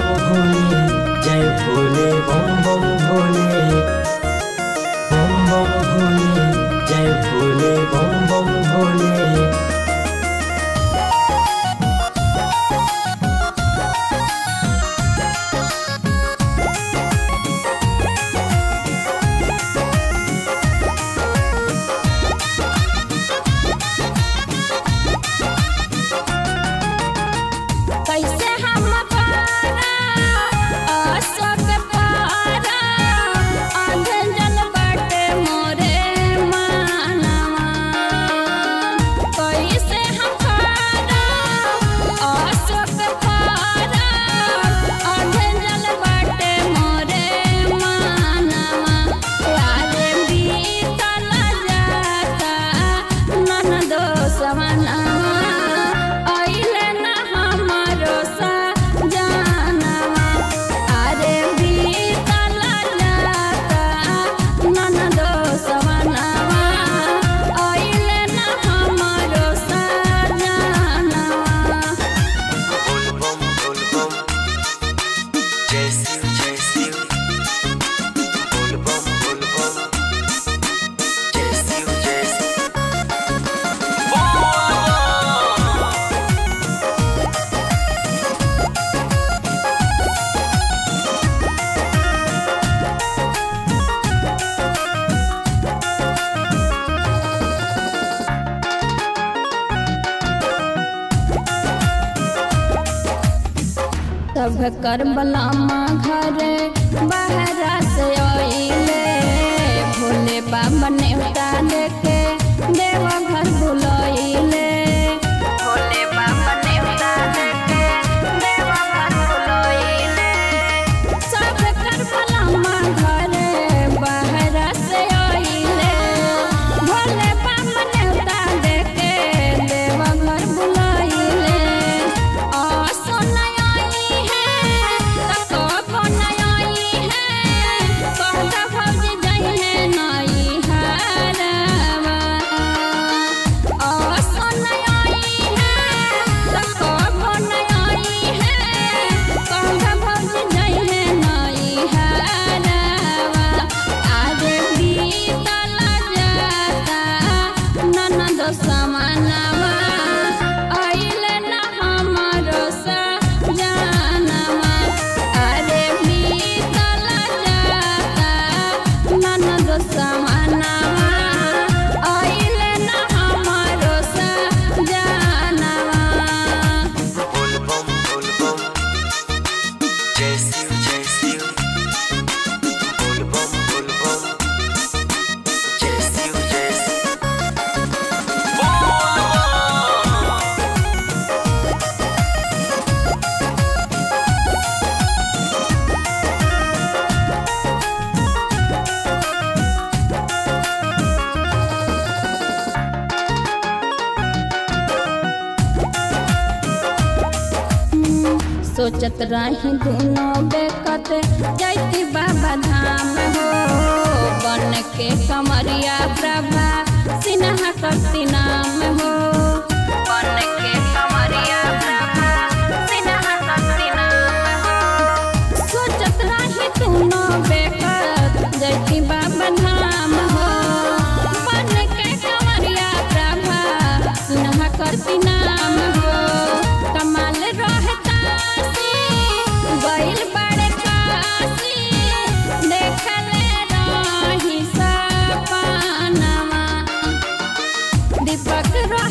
ফুল জয় ফুল सब कर्म लामा घर। सोचत रही दोनों बेकत। जैती बाबा धाम हो बन के कमरिया प्रभा। सिन्हा करती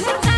Yeah.